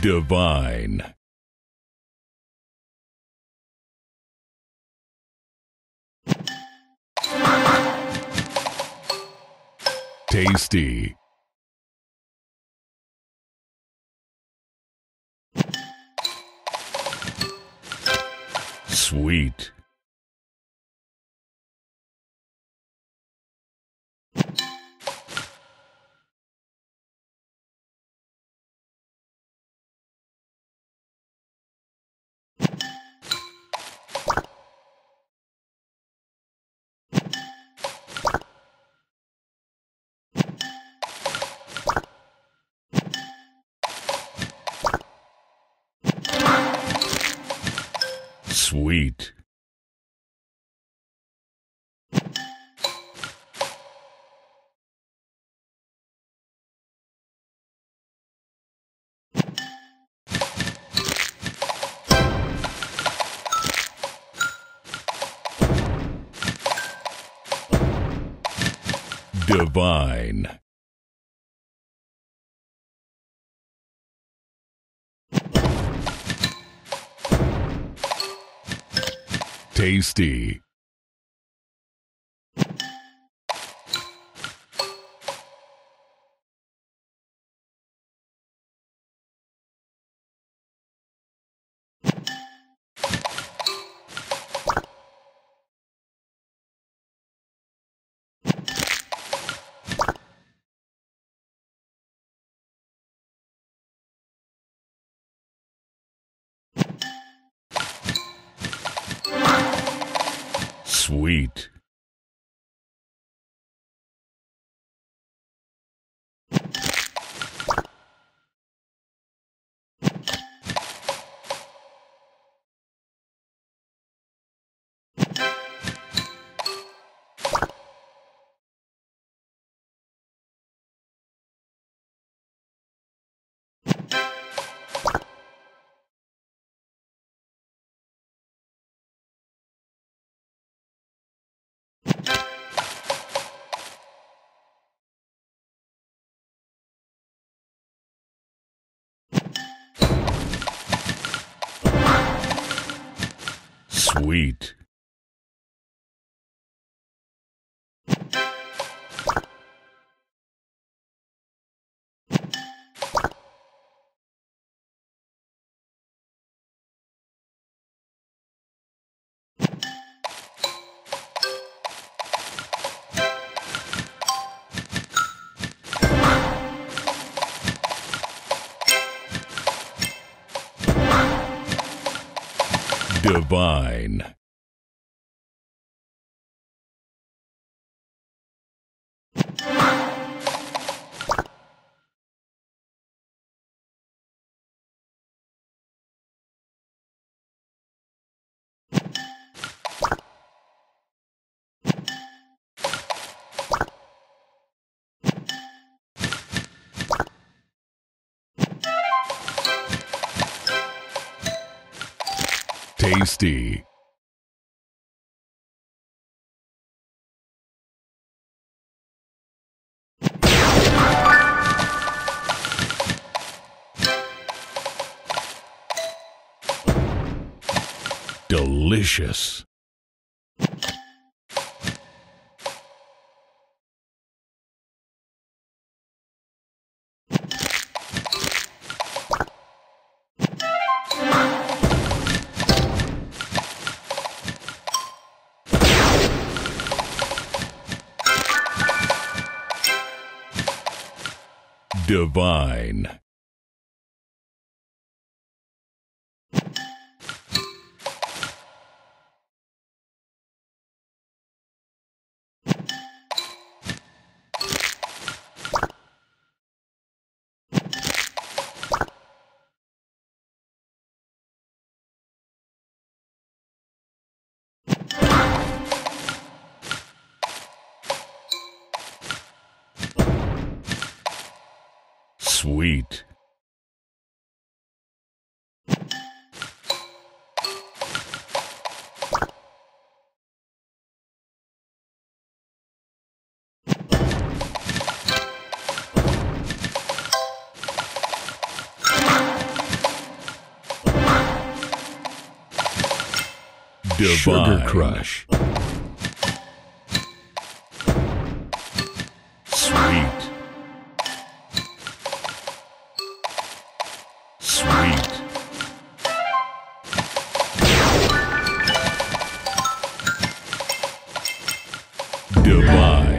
Divine. Tasty. Sweet. Sweet. Divine. Tasty. Sweet. Sweet. Divine. Tasty. Delicious. Divine. feet. Divine. Sugar Crush. Divine.